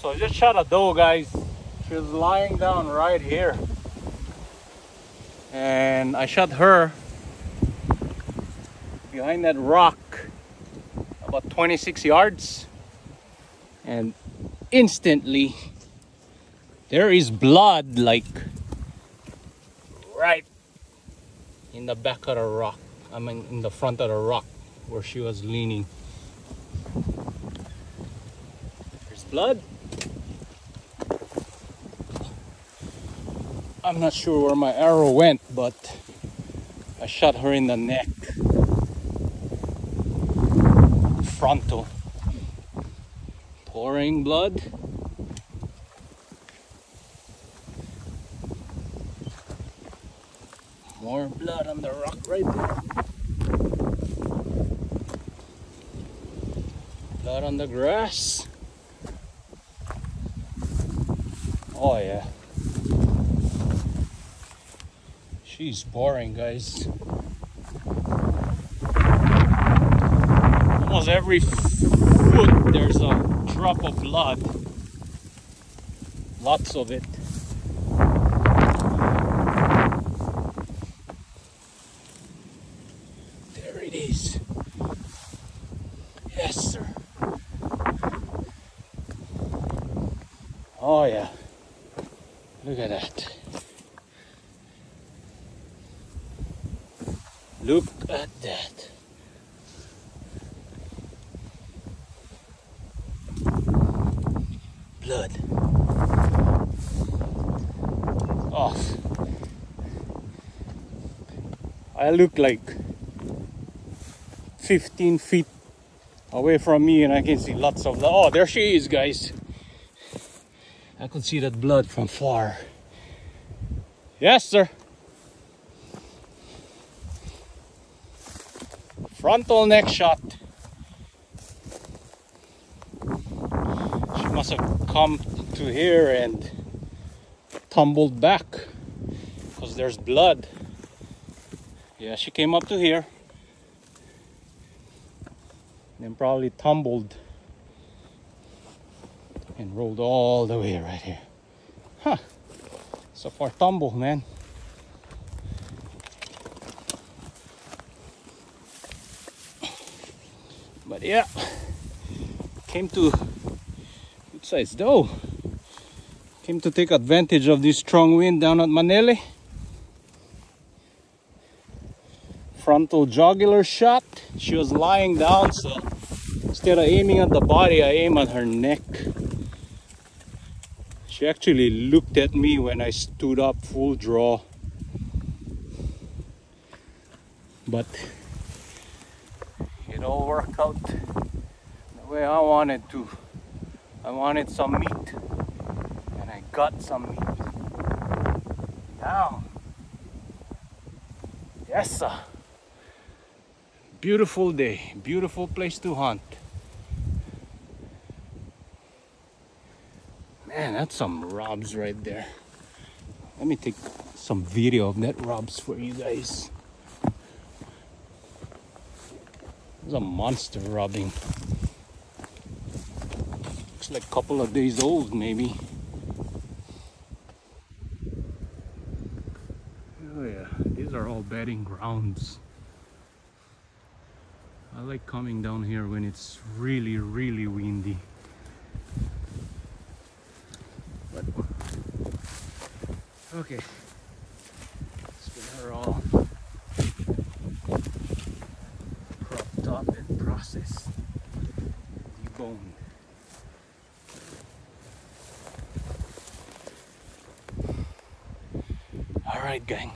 So I just shot a doe, guys. She was lying down right here. And I shot her behind that rock about 26 yards. And instantly there is blood like right in the back of the rock. I mean in the front of the rock where she was leaning. There's blood. I'm not sure where my arrow went, but I shot her in the neck. Frontal. Pouring blood. More blood on the rock right there. Blood on the grass. Oh yeah. She's boring, guys. Almost every foot there's a drop of blood. Lots of it. There it is. Yes, sir. Oh, yeah. Look at that. Look at that. Blood. Oh. I look like 15 feet away from me and I can see lots of blood. Oh, there she is, guys. I could see that blood from far. Yes, sir. Frontal neck shot. She must have come to here and tumbled back because there's blood. Yeah, she came up to here. Then probably tumbled and rolled all the way right here. Huh. So far tumble, man. But yeah, came to good size though Came to take advantage of this strong wind down at Manele. Frontal jugular shot. She was lying down, so instead of aiming at the body, I aim at her neck. She actually looked at me when I stood up full draw. But worked out the way I wanted to. I wanted some meat and I got some meat. Now, Yes, sir. Beautiful day, beautiful place to hunt. Man, that's some robs right there. Let me take some video of that robs for you guys. It's a monster robbing. Looks like a couple of days old, maybe. Oh yeah, these are all bedding grounds. I like coming down here when it's really, really windy. But, okay, let's her all cropped up and processed, deboned. All right, gang.